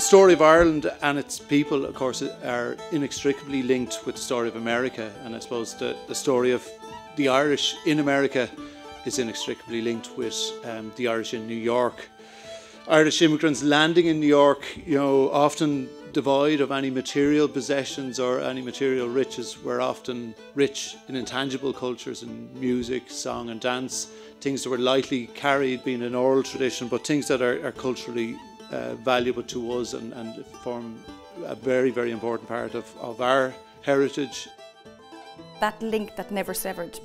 story of Ireland and its people, of course, are inextricably linked with the story of America. And I suppose the, the story of the Irish in America is inextricably linked with um, the Irish in New York. Irish immigrants landing in New York, you know, often devoid of any material possessions or any material riches, were often rich in intangible cultures in music, song, and dance. Things that were lightly carried, being an oral tradition, but things that are, are culturally uh, valuable to us and, and, form a very, very important part of, of our heritage. That link that never severed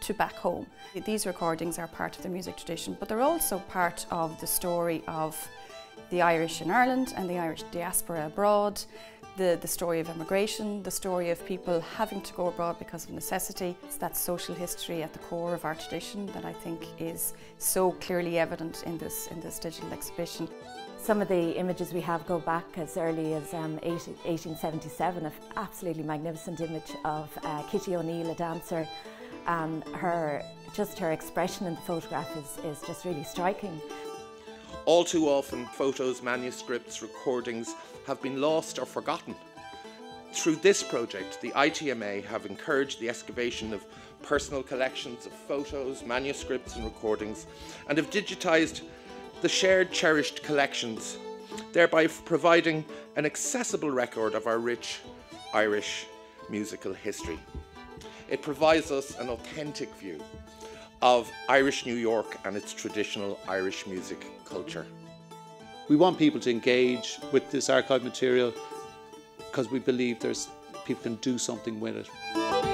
to back home. These recordings are part of the music tradition, but they're also part of the story of the Irish in Ireland and the Irish diaspora abroad, the, the story of immigration, the story of people having to go abroad because of necessity. It's that social history at the core of our tradition that I think is so clearly evident in this, in this digital exhibition. Some of the images we have go back as early as um, 18, 1877, an absolutely magnificent image of uh, Kitty O'Neill, a dancer. Um, her, just her expression in the photograph is, is just really striking. All too often, photos, manuscripts, recordings have been lost or forgotten. Through this project, the ITMA have encouraged the excavation of personal collections of photos, manuscripts and recordings and have digitised the shared cherished collections, thereby providing an accessible record of our rich Irish musical history. It provides us an authentic view of Irish New York and its traditional Irish music culture. We want people to engage with this archive material because we believe there's people can do something with it.